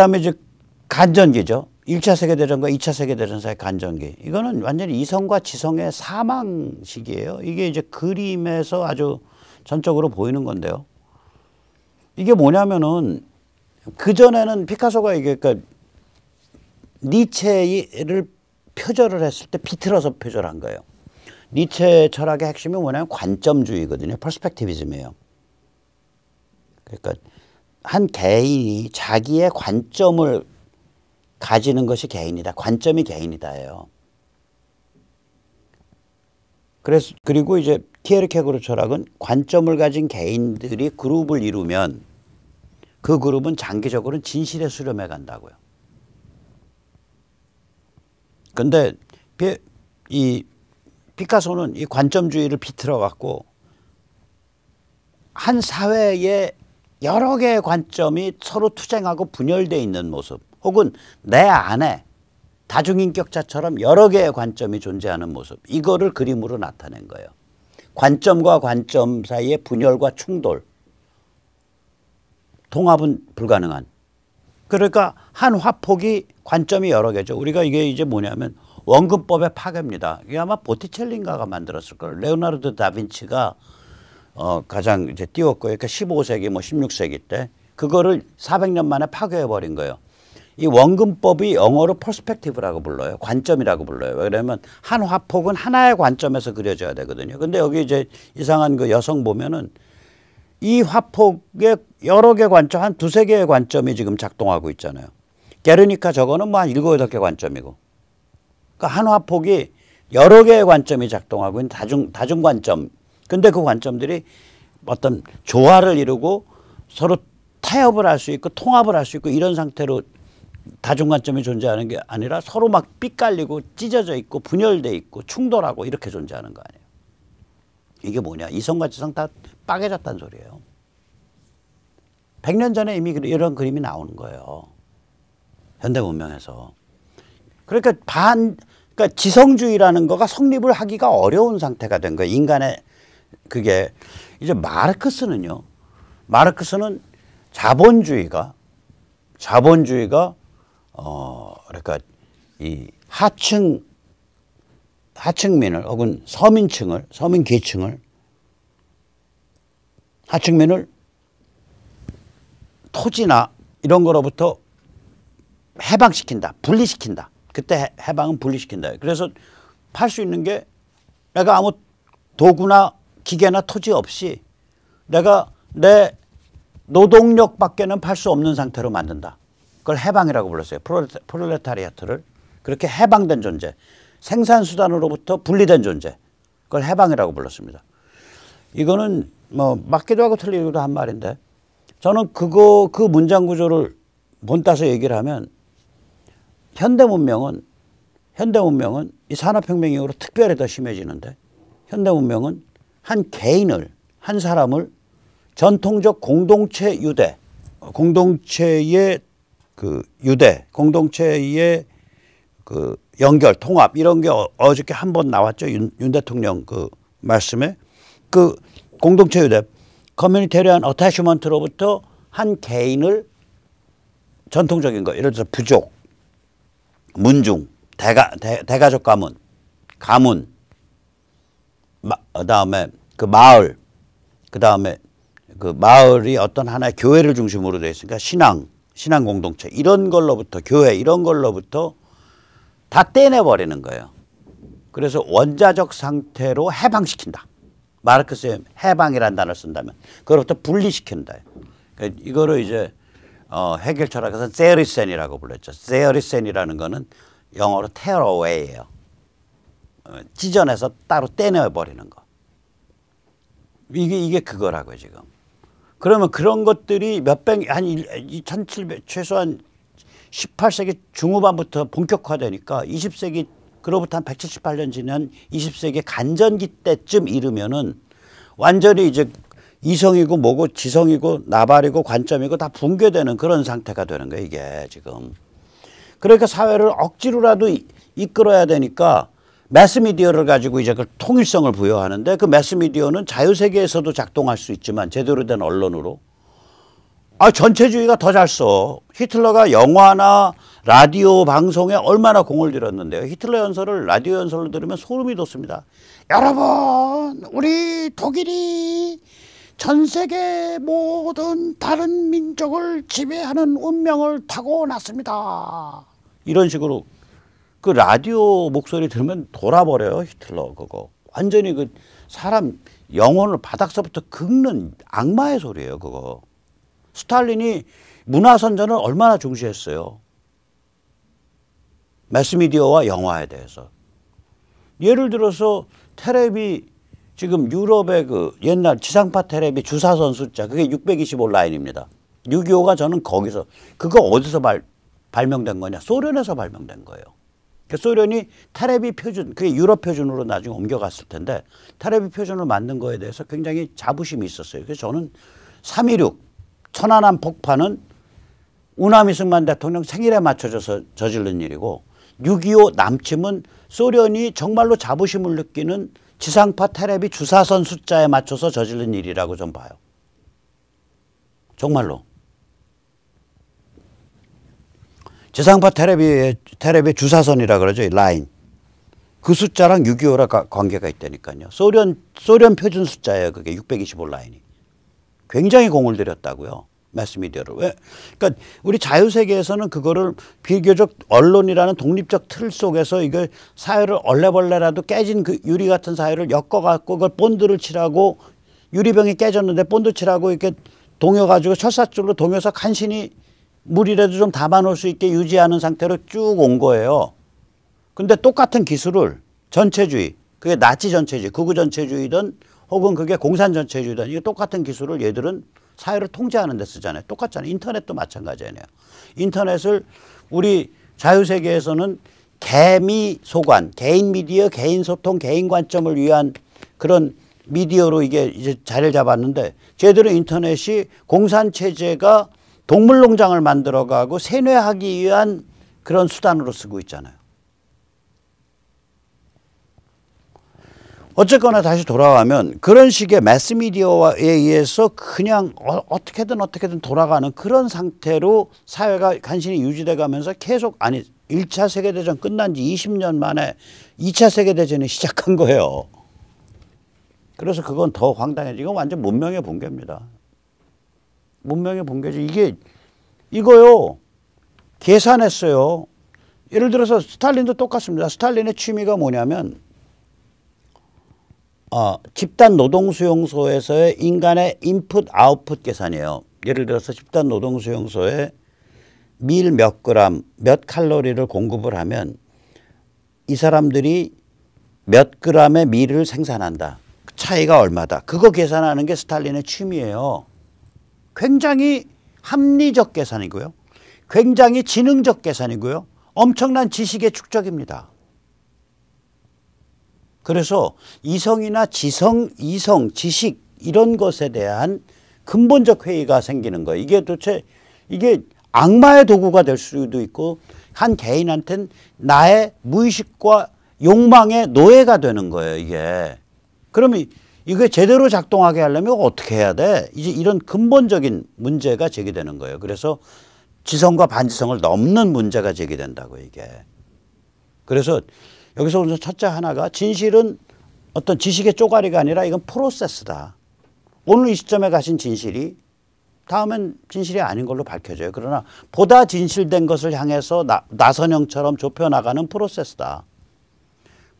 그 다음에 이제 간전기죠. 1차 세계대전과 2차 세계대전 사이 간전기. 이거는 완전히 이성과 지성의 사망식이에요. 이게 이제 그림에서 아주 전적으로 보이는 건데요. 이게 뭐냐면은 그전에는 피카소가 이게 그러니까 니체를 표절을 했을 때 비틀어서 표절한 거예요. 니체 철학의 핵심이 뭐냐면 관점주의거든요. 퍼스펙티비즘이에요. 그러니까 한 개인이 자기의 관점을 가지는 것이 개인이다. 관점이 개인이다예요. 그래서 그리고 이제 키에르케고르 철학은 관점을 가진 개인들이 그룹을 이루면 그 그룹은 장기적으로는 진실에 수렴해 간다고요. 근데 이 피카소는 이 관점주의를 비틀어 갖고 한 사회에 여러 개의 관점이 서로 투쟁하고 분열돼 있는 모습 혹은 내 안에 다중인격자처럼 여러 개의 관점이 존재하는 모습 이거를 그림으로 나타낸 거예요. 관점과 관점 사이의 분열과 충돌 통합은 불가능한 그러니까 한 화폭이 관점이 여러 개죠. 우리가 이게 이제 뭐냐면 원근법의 파괴입니다. 이게 아마 보티첼린가가 만들었을 거예요. 레오나르도 다빈치가 어 가장 이제 띄웠고요. 그러니까 15세기 뭐 16세기 때 그거를 400년 만에 파괴해 버린 거예요. 이 원근법이 영어로 perspective라고 불러요. 관점이라고 불러요. 왜냐면 한 화폭은 하나의 관점에서 그려져야 되거든요. 근데 여기 이제 이상한 그 여성 보면은 이 화폭의 여러 개 관점, 한 두세 개의 관점이 지금 작동하고 있잖아요. 게르니카 저거는 뭐 한 일곱, 여덟 개 관점이고. 그러니까 한 화폭이 여러 개의 관점이 작동하고 있는 다중, 다중 관점. 근데 그 관점들이 어떤 조화를 이루고 서로 타협을 할 수 있고 통합을 할 수 있고 이런 상태로 다중관점이 존재하는 게 아니라 서로 막 삐깔리고 찢어져 있고 분열돼 있고 충돌하고 이렇게 존재하는 거 아니에요. 이게 뭐냐. 이성과 지성 다 빠개졌다는 소리예요. 100년 전에 이미 이런 그림이 나오는 거예요. 현대 문명에서. 그러니까 반, 그러니까 지성주의라는 거가 성립을 하기가 어려운 상태가 된 거예요. 인간의 그게. 이제 마르크스는요. 마르크스는 자본주의가, 자본주의가 어, 그러니까 이 하층, 하층민을 혹은 서민층을, 서민 계층을 하층민을 토지나 이런 거로부터 해방시킨다. 분리시킨다. 그때 해방은 분리시킨다. 그래서 팔 수 있는 게 내가 아무 도구나 기계나 토지 없이 내가 내 노동력 밖에는 팔 수 없는 상태로 만든다. 그걸 해방이라고 불렀어요. 프롤레타리아트를. 그렇게 해방된 존재. 생산수단으로부터 분리된 존재. 그걸 해방이라고 불렀습니다. 이거는 뭐 맞기도 하고 틀리기도 한 말인데 저는 그거 그 문장 구조를 본따서 얘기를 하면 현대 문명은 현대 문명은 이 산업혁명 이후로 특별히 더 심해지는데 현대 문명은 한 개인을 한 사람을 전통적 공동체 유대 공동체의 그 유대 공동체의 그 연결 통합 이런 게 어, 어저께 한 번 나왔죠. 윤, 윤, 대통령 그 말씀에. 그 공동체 유대 커뮤니테리안 어태시먼트로부터 한 개인을 전통적인 거 예를 들어서 부족 문중 대가 대, 대가족 가문 가문 마, 그다음에 그 마을 그 다음에 그 마을이 어떤 하나의 교회를 중심으로 되어 있으니까 신앙 신앙 공동체 이런 걸로부터 교회 이런 걸로부터 다 떼내버리는 거예요. 그래서 원자적 상태로 해방시킨다. 마르크스의 해방이라는 단어를 쓴다면 그로부터 분리시킨다. 그러니까 이거를 이제 어, 해결 철학에서 세리센이라고 불렀죠. 세리센이라는 거는 영어로 away예요. 어, 찢어내서 따로 떼내버리는 거. 이게 이게 그거라고요 지금. 그러면 그런 것들이 몇백 한1700 최소한 18세기 중후반부터 본격화되니까 20세기 그로부터 한 178년 지난 20세기 간전기 때쯤 이르면은 완전히 이제 이성이고 뭐고 지성이고 나발이고 관점이고 다 붕괴되는 그런 상태가 되는 거예요 이게 지금. 그러니까 사회를 억지로라도 이끌어야 되니까 매스미디어를 가지고 이제 그 통일성을 부여하는데 그 매스미디어는 자유세계에서도 작동할 수 있지만 제대로 된 언론으로 아 전체주의가 더 잘 써. 히틀러가 영화나 라디오 방송에 얼마나 공을 들였는데요. 히틀러 연설을 라디오 연설로 들으면 소름이 돋습니다. 여러분, 우리 독일이 전 세계 모든 다른 민족을 지배하는 운명을 타고 났습니다. 이런 식으로 그 라디오 목소리 들으면 돌아버려요 히틀러 그거 완전히 그 사람 영혼을 바닥서부터 긁는 악마의 소리예요 그거 스탈린이 문화선전을 얼마나 중시했어요 매스미디어와 영화에 대해서 예를 들어서 테레비 지금 유럽의 그 옛날 지상파 테레비 주사선 숫자 그게 625 라인입니다. 625가 저는 거기서 그거 어디서 발, 발명된 거냐? 소련에서 발명된 거예요. 그 소련이 테레비 표준, 그게 유럽 표준으로 나중에 옮겨갔을 텐데 테레비 표준을 만든 거에 대해서 굉장히 자부심이 있었어요. 그래서 저는 3.16 천안함 폭파는 우나미 승만 대통령 생일에 맞춰져서 저지른 일이고 6.25 남침은 소련이 정말로 자부심을 느끼는 지상파 테레비 주사선 숫자에 맞춰서 저지른 일이라고 좀 봐요. 정말로. 지상파 테레비, 테레비 주사선이라 그러죠. 라인. 그 숫자랑 6.25랑 관계가 있다니까요. 소련, 소련 표준 숫자예요. 그게 625 라인이. 굉장히 공을 들였다고요. 매스미디어를. 왜? 그러니까 우리 자유세계에서는 그거를 비교적 언론이라는 독립적 틀 속에서 이걸 사회를 얼레벌레라도 깨진 그 유리 같은 사회를 엮어갖고 그걸 본드를 칠하고 유리병이 깨졌는데 본드 칠하고 이렇게 동여가지고 철사줄로 동여서 간신히 물이라도 좀 담아놓을 수 있게 유지하는 상태로 쭉 온 거예요. 근데 똑같은 기술을 전체주의, 그게 나치 전체주의, 극우 전체주의든 혹은 그게 공산 전체주의든 이게 똑같은 기술을 얘들은 사회를 통제하는 데 쓰잖아요. 똑같잖아요. 인터넷도 마찬가지예요. 인터넷을 우리 자유세계에서는 개미 소관, 개인 미디어, 개인 소통, 개인 관점을 위한 그런 미디어로 이게 이제 자리를 잡았는데 제대로 인터넷이 공산 체제가 동물농장을 만들어가고 세뇌하기 위한 그런 수단으로 쓰고 있잖아요. 어쨌거나 다시 돌아가면 그런 식의 매스미디어에 의해서 그냥 어, 떻게든 어떻게든 돌아가는 그런 상태로 사회가 간신히 유지돼 가면서 계속 아니 1차 세계대전 끝난 지 20년 만에 2차 세계대전이 시작한 거예요. 그래서 그건 더 황당해지고 완전 문명의 붕괴입니다. 문명의 붕괴죠. 이게 이거요. 계산했어요. 예를 들어서 스탈린도 똑같습니다. 스탈린의 취미가 뭐냐면 어, 집단 노동 수용소에서의 인간의 인풋 아웃풋 계산이에요. 예를 들어서 집단 노동 수용소에 밀 몇 그램, 몇 칼로리를 공급을 하면 이 사람들이 몇 그램의 밀을 생산한다. 차이가 얼마다. 그거 계산하는 게 스탈린의 취미예요. 굉장히 합리적 계산이고요. 굉장히 지능적 계산이고요. 엄청난 지식의 축적입니다. 그래서 이성이나 지성, 이성, 지식 이런 것에 대한 근본적 회의가 생기는 거예요. 이게 도대체 이게 악마의 도구가 될 수도 있고 한 개인한테는 나의 무의식과 욕망의 노예가 되는 거예요. 이게. 그러면 이게 제대로 작동하게 하려면 어떻게 해야 돼? 이제 이런 근본적인 문제가 제기되는 거예요. 그래서 지성과 반지성을 넘는 문제가 제기된다고 이게. 그래서 여기서 우선 첫째 하나가 진실은 어떤 지식의 쪼가리가 아니라 이건 프로세스다. 오늘 이 시점에 가신 진실이 다음엔 진실이 아닌 걸로 밝혀져요. 그러나 보다 진실된 것을 향해서 나, 나선형처럼 좁혀나가는 프로세스다.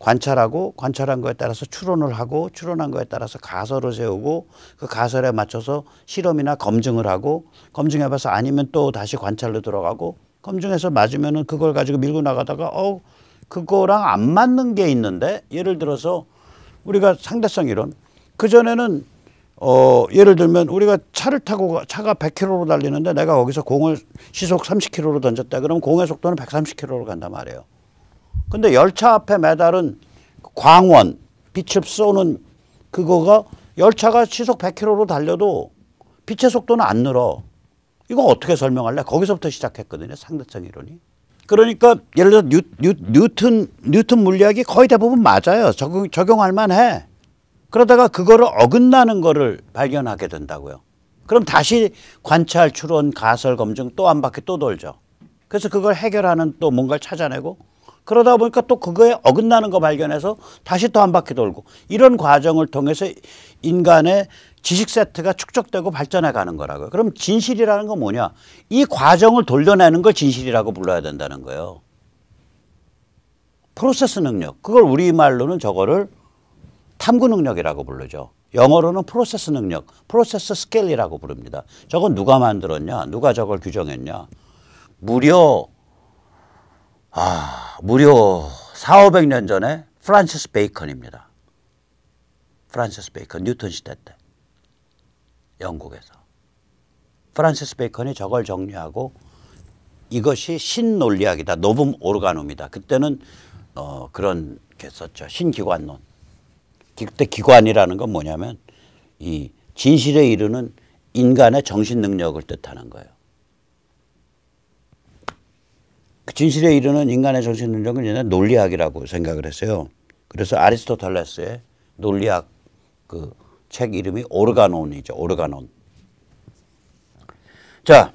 관찰하고 관찰한 거에 따라서 추론을 하고 추론한 거에 따라서 가설을 세우고 그 가설에 맞춰서 실험이나 검증을 하고 검증해봐서 아니면 또 다시 관찰로 들어가고 검증해서 맞으면은 그걸 가지고 밀고 나가다가 어 그거랑 안 맞는 게 있는데? 예를 들어서 우리가 상대성 이론. 그 전에는 어 예를 들면 우리가 차를 타고 차가 100km로 달리는데 내가 거기서 공을 시속 30km로 던졌다. 그러면 공의 속도는 130km로 간단 말이에요. 근데 열차 앞에 매달은 광원 빛을 쏘는 그거가 열차가 시속 100km로 달려도 빛의 속도는 안 늘어. 이거 어떻게 설명할래? 거기서부터 시작했거든요. 상대성 이론이. 그러니까 예를 들어 뉴, 뉴, 뉴턴 뉴턴 물리학이 거의 대부분 맞아요. 적용 적용할 만해. 그러다가 그거를 어긋나는 거를 발견하게 된다고요. 그럼 다시 관찰, 추론, 가설, 검증 또 한 바퀴 또 돌죠. 그래서 그걸 해결하는 또 뭔가를 찾아내고 그러다 보니까 또 그거에 어긋나는 거 발견해서 다시 또 한 바퀴 돌고 이런 과정을 통해서 인간의 지식 세트가 축적되고 발전해 가는 거라고요. 그럼 진실이라는 건 뭐냐? 이 과정을 돌려내는 걸 진실이라고 불러야 된다는 거예요. 프로세스 능력. 그걸 우리말로는 저거를 탐구 능력이라고 부르죠. 영어로는 프로세스 능력, process skill이라고 부릅니다. 저건 누가 만들었냐? 누가 저걸 규정했냐? 무려 아, 무려 4, 500년 전에 프란시스 베이컨입니다. 프란시스 베이컨 뉴턴 시대 때 영국에서 프란시스 베이컨이 저걸 정리하고 이것이 신논리학이다. Novum Organum입니다. 그때는 어, 그렇게 썼죠. 신기관론. 그때 기관이라는 건 뭐냐면 이 진실에 이르는 인간의 정신 능력을 뜻하는 거예요. 그 진실에 이르는 인간의 정신 능력은 옛날 논리학이라고 생각을 했어요. 그래서 아리스토텔레스의 논리학 그 책 이름이 오르가논이죠. 오르가논. 자,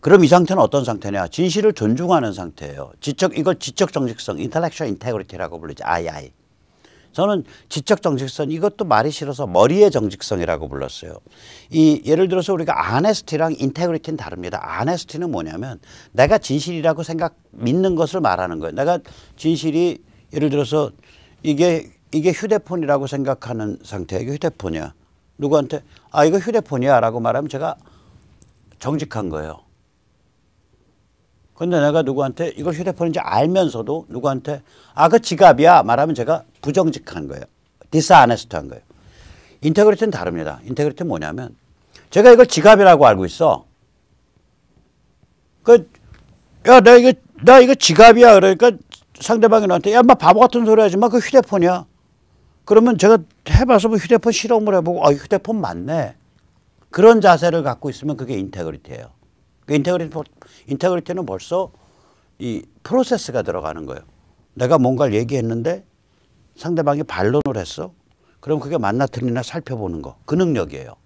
그럼 이 상태는 어떤 상태냐? 진실을 존중하는 상태예요. 지적 이걸 지적 정직성, intellectual integrity라고 부르죠. II. 저는 지적 정직성 이것도 말이 싫어서 머리의 정직성이라고 불렀어요. 이 예를 들어서 우리가 아네스티랑 인테그리티는 다릅니다. 아네스티는 뭐냐면 내가 진실이라고 생각 믿는 것을 말하는 거예요. 내가 진실이 예를 들어서 이게 이게 휴대폰이라고 생각하는 상태. 이게 휴대폰이야. 누구한테 아 이거 휴대폰이야라고 말하면 제가 정직한 거예요. 근데 내가 누구한테 이걸 휴대폰인지 알면서도 누구한테 아 그 지갑이야 말하면 제가 부정직한 거예요. 디스아네스트한 거예요. 인테그리티는 다릅니다. 인테그리티는 뭐냐면 제가 이걸 지갑이라고 알고 있어. 그 야 나 이거 나 이거 지갑이야 그러니까 상대방이 나한테 야 임마 바보 같은 소리 하지 마 그 휴대폰이야. 그러면 제가 해봐서 뭐 휴대폰 실험을 해보고 아 휴대폰 맞네. 그런 자세를 갖고 있으면 그게 integrity예요. 그 integrity, integrity는 벌써 이 프로세스가 들어가는 거예요. 내가 뭔가를 얘기했는데 상대방이 반론을 했어. 그럼 그게 맞나 틀리나 살펴보는 거. 그 능력이에요.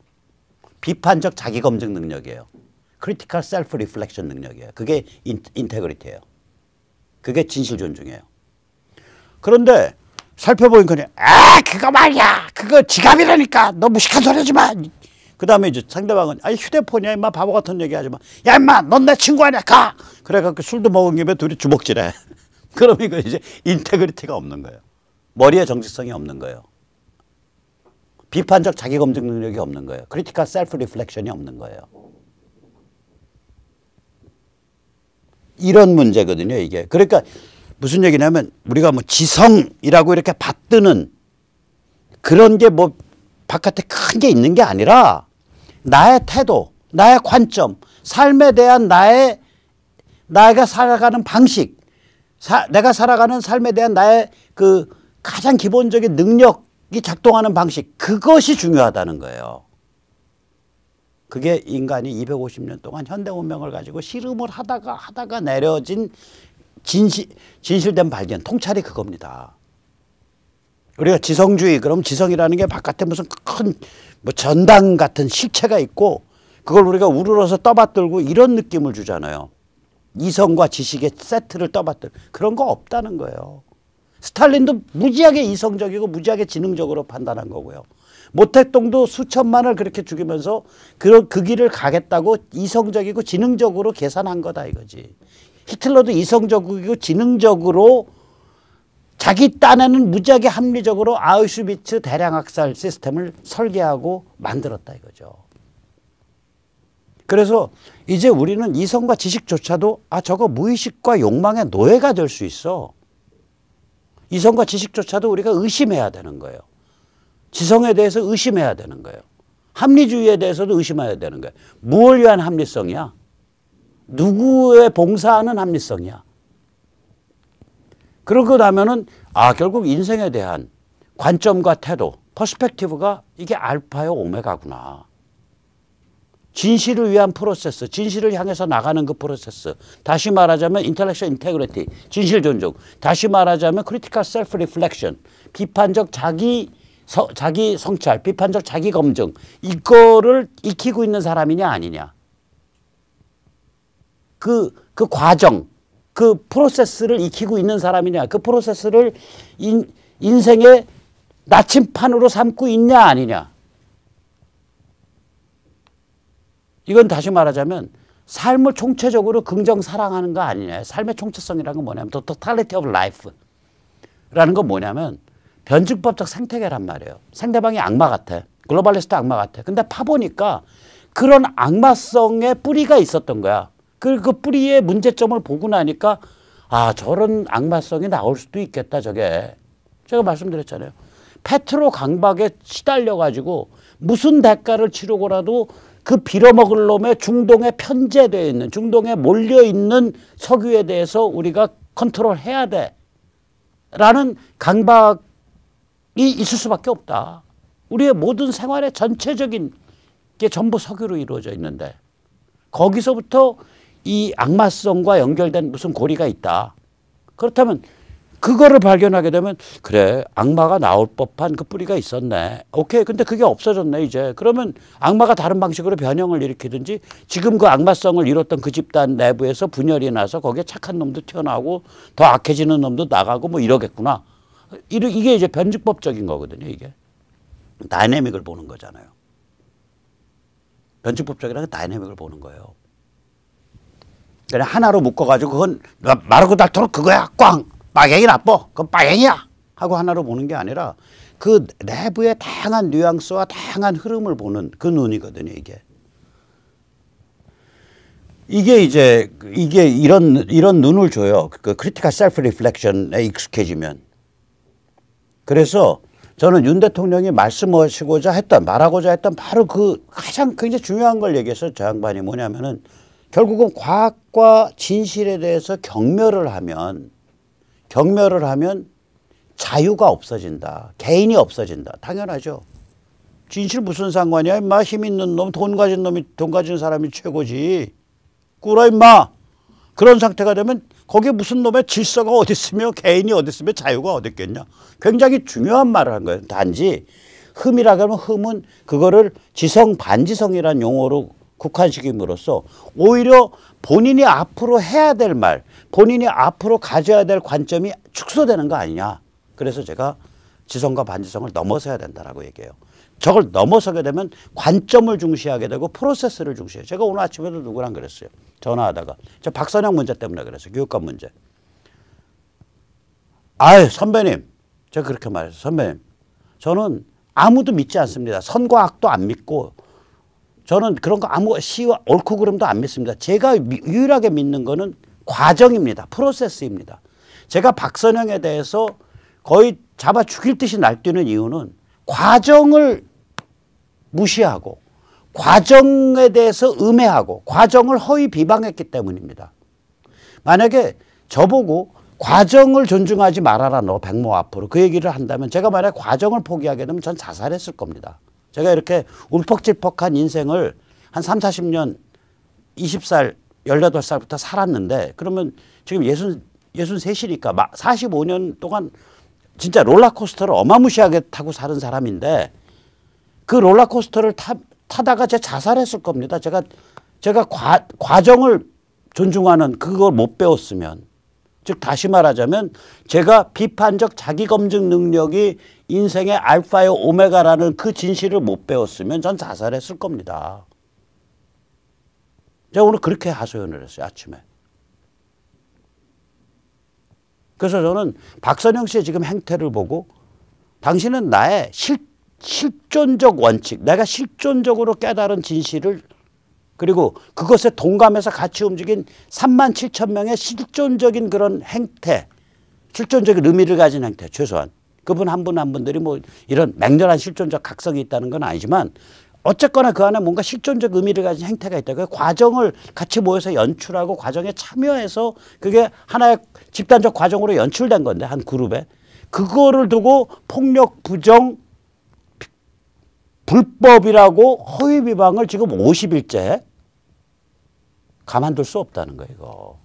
비판적 자기 검증 능력이에요. critical self reflection 능력이에요. 그게 인, integrity예요. 그게 진실 존중이에요. 그런데 살펴보니까 아 그거 말이야 그거 지갑이라니까 너 무식한 소리 하지 마. 그 다음에 이제 상대방은 아니 휴대폰이야 임마 바보 같은 얘기 하지 마. 야 임마 넌 내 친구 아니야 가. 그래갖고 술도 먹은 김에 둘이 주먹질해. 그럼 이거 이제 integrity가 없는 거예요. 머리에 정직성이 없는 거예요. 비판적 자기 검증 능력이 없는 거예요. critical self reflection이 없는 거예요. 이런 문제거든요, 이게. 그러니까 무슨 얘기냐면 우리가 뭐 지성이라고 이렇게 받드는 그런 게 뭐 바깥에 큰 게 있는 게 아니라 나의 태도, 나의 관점, 삶에 대한 나의 나가 살아가는 방식, 사, 내가 살아가는 삶에 대한 나의 그 가장 기본적인 능력이 작동하는 방식 그것이 중요하다는 거예요. 그게 인간이 250년 동안 현대文明을 가지고 실험을 하다가 하다가 내려진 진실, 진실된 발견, 통찰이 그겁니다. 우리가 지성주의, 그럼 지성이라는 게 바깥에 무슨 큰 뭐 전당 같은 실체가 있고 그걸 우리가 우르러서 떠받들고 이런 느낌을 주잖아요. 이성과 지식의 세트를 떠받들 그런 거 없다는 거예요. 스탈린도 무지하게 이성적이고 무지하게 지능적으로 판단한 거고요. 모택동도 수천만을 그렇게 죽이면서 그, 그 길을 가겠다고 이성적이고 지능적으로 계산한 거다 이거지. 히틀러도 이성적이고 지능적으로 자기 딴에는 무지하게 합리적으로 아우슈비츠 대량학살 시스템을 설계하고 만들었다 이거죠. 그래서 이제 우리는 이성과 지식조차도 아 저거 무의식과 욕망의 노예가 될 수 있어. 이성과 지식조차도 우리가 의심해야 되는 거예요. 지성에 대해서 의심해야 되는 거예요. 합리주의에 대해서도 의심해야 되는 거예요. 무엇을 위한 합리성이야? 누구의 봉사하는 합리성이야? 그러고 나면은 아 결국 인생에 대한 관점과 태도, perspective가 이게 알파요 오메가구나. 진실을 위한 프로세스, 진실을 향해서 나가는 그 프로세스. 다시 말하자면 intellectual integrity, 진실 존중. 다시 말하자면 critical self reflection, 비판적 자기 서, 자기 성찰, 비판적 자기 검증 이거를 익히고 있는 사람이냐 아니냐. 그, 그 과정, 그 프로세스를 익히고 있는 사람이냐, 그 프로세스를 인, 인생의 나침판으로 삼고 있냐 아니냐. 이건 다시 말하자면 삶을 총체적으로 긍정 사랑하는 거 아니냐. 삶의 총체성이라는 건 뭐냐면 totality of life라는 건 뭐냐면 변증법적 생태계란 말이에요. 상대방이 악마 같아. 글로벌리스트 악마 같아. 근데 파보니까 그런 악마성의 뿌리가 있었던 거야. 그, 그 뿌리의 문제점을 보고 나니까 아 저런 악마성이 나올 수도 있겠다 저게. 제가 말씀드렸잖아요. 페트로 강박에 시달려 가지고 무슨 대가를 치르고라도 그 빌어먹을 놈의 중동에 편제되어 있는 중동에 몰려 있는 석유에 대해서 우리가 컨트롤해야 돼. 라는 강박이 있을 수밖에 없다. 우리의 모든 생활의 전체적인 게 전부 석유로 이루어져 있는데 거기서부터 이 악마성과 연결된 무슨 고리가 있다. 그렇다면 그거를 발견하게 되면 그래 악마가 나올 법한 그 뿌리가 있었네. 오케이 근데 그게 없어졌네 이제. 그러면 악마가 다른 방식으로 변형을 일으키든지 지금 그 악마성을 이뤘던 그 집단 내부에서 분열이 나서 거기에 착한 놈도 튀어나오고 더 악해지는 놈도 나가고 뭐 이러겠구나. 이게 이제 변증법적인 거거든요 이게. 다이내믹을 보는 거잖아요. 변증법적이라는 다이내믹을 보는 거예요. 그냥 하나로 묶어가지고 그건 마르고 닳도록 그거야 꽝 빠갱이 나빠. 그건 빠갱이야. 하고 하나로 보는 게 아니라 그 내부의 다양한 뉘앙스와 다양한 흐름을 보는 그 눈이거든요, 이게. 이게 이제 이게 이런 이런 눈을 줘요. 그 critical self reflection에 익숙해지면. 그래서 저는 윤 대통령이 말씀하시고자 했던 말하고자 했던 바로 그 가장 굉장히 중요한 걸 얘기해서 저 양반이 뭐냐면은 결국은 과학과 진실에 대해서 경멸을 하면 경멸을 하면 자유가 없어진다. 개인이 없어진다. 당연하죠. 진실 무슨 상관이야? 임마 힘 있는 놈, 돈 가진 놈이 돈 가진 사람이 최고지. 꾸라 임마. 그런 상태가 되면 거기에 무슨 놈의 질서가 어디 있으며 개인이 어디 있으며 자유가 어디 있겠냐. 굉장히 중요한 말을 한 거예요. 단지 흠이라 그러면 흠은 그거를 지성 반지성이란 용어로 국한시킴으로써 오히려 본인이 앞으로 해야 될 말, 본인이 앞으로 가져야 될 관점이 축소되는 거 아니냐. 그래서 제가 지성과 반지성을 넘어서야 된다라고 얘기해요. 저걸 넘어서게 되면 관점을 중시하게 되고 프로세스를 중시해요. 제가 오늘 아침에도 누구랑 그랬어요. 전화하다가. 저 박선영 문제 때문에 그랬어요. 교육감 문제. 아유, 선배님. 제가 그렇게 말했어요. 선배님. 저는 아무도 믿지 않습니다. 선과 악도 안 믿고 저는 그런 거 아무 시와 옳고 그름도 안 믿습니다. 제가 유일하게 믿는 거는 과정입니다. 프로세스입니다. 제가 박선영에 대해서 거의 잡아 죽일 듯이 날뛰는 이유는 과정을 무시하고 과정에 대해서 음해하고 과정을 허위 비방했기 때문입니다. 만약에 저보고 과정을 존중하지 말아라 너 백모 앞으로 그 얘기를 한다면 제가 만약 과정을 포기하게 되면 전 자살했을 겁니다. 제가 이렇게 울퍽질퍽한 인생을 한 3, 40년 20살 18살부터 살았는데 그러면 지금 예순 예순 셋이니까 45년 동안 진짜 롤러코스터를 어마무시하게 타고 사는 사람인데 그 롤러코스터를 타, 타다가 제 자살했을 겁니다. 제가 제가 과, 과정을 존중하는 그걸 못 배웠으면 즉 다시 말하자면 제가 비판적 자기 검증 능력이 인생의 알파의 오메가라는 그 진실을 못 배웠으면 전 자살했을 겁니다. 제가 오늘 그렇게 하소연을 했어요. 아침에. 그래서 저는 박선영 씨의 지금 행태를 보고 당신은 나의 실, 실존적 원칙, 내가 실존적으로 깨달은 진실을 그리고 그것에 동감해서 같이 움직인 3만 7천 명의 실존적인 그런 행태, 실존적인 의미를 가진 행태, 최소한. 그분 한분한 분들이 뭐 이런 맹렬한 실존적 각성이 있다는 건 아니지만 어쨌거나 그 안에 뭔가 실존적 의미를 가진 행태가 있다. 그 과정을 같이 모여서 연출하고 과정에 참여해서 그게 하나의 집단적 과정으로 연출된 건데 한 그룹에 그거를 두고 폭력 부정 불법이라고 허위 비방을 지금 50일째 가만둘 수 없다는 거예요, 이거.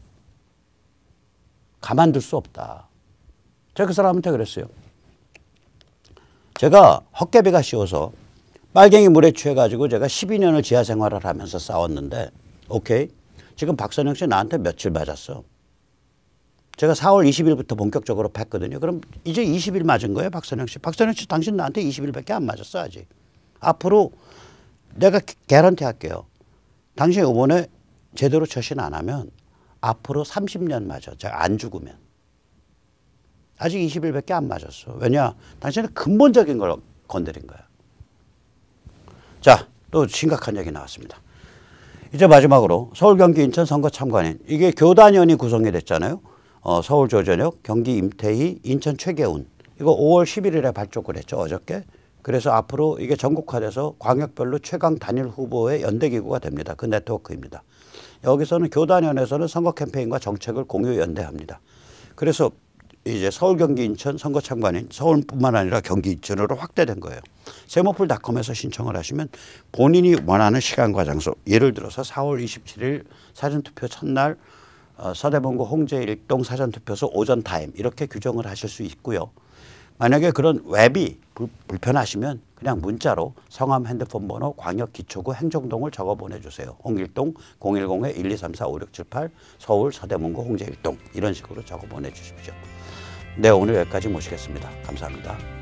가만둘 수 없다. 제가 그 사람한테 그랬어요. 제가 헛개비가 씌워서 빨갱이 물에 취해가지고 제가 12년을 지하 생활을 하면서 싸웠는데 오케이 지금 박선영 씨 나한테 며칠 맞았어. 제가 4월 20일부터 본격적으로 팼거든요. 그럼 이제 20일 맞은 거예요, 박선영 씨. 박선영 씨 당신 나한테 20일밖에 안 맞았어 아직. 앞으로 내가 개런티 할게요. 당신 이번에 제대로 처신 안 하면 앞으로 30년 맞아. 안 죽으면. 아직 20일밖에 안 맞았어. 왜냐? 당신은 근본적인 걸 건드린 거야. 자, 또 심각한 얘기 나왔습니다. 이제 마지막으로 서울, 경기, 인천 선거 참관인 이게 교단위원이 구성이 됐잖아요. 어, 서울 조전혁, 경기 임태희, 인천 최계훈 이거 5월 11일에 발족을 했죠 어저께. 그래서 앞으로 이게 전국화돼서 광역별로 최강 단일 후보의 연대 기구가 됩니다. 그 네트워크입니다. 여기서는 교단위원회에서는 선거 캠페인과 정책을 공유 연대합니다. 그래서 이제 서울, 경기, 인천 선거 참관인 서울뿐만 아니라 경기, 인천으로 확대된 거예요. 세모풀닷컴에서 신청을 하시면 본인이 원하는 시간과 장소 예를 들어서 4월 27일 사전투표 첫날 어, 서대문구 홍제 일동 사전투표소 오전 타임 이렇게 규정을 하실 수 있고요. 만약에 그런 웹이 불, 불편하시면 그냥 문자로 성함 핸드폰 번호 광역 기초구 행정동을 적어 보내주세요. 홍일동 010-1234-5678 서울 서대문구 홍제일동 이런 식으로 적어 보내주십시오. 네 오늘 여기까지 모시겠습니다. 감사합니다.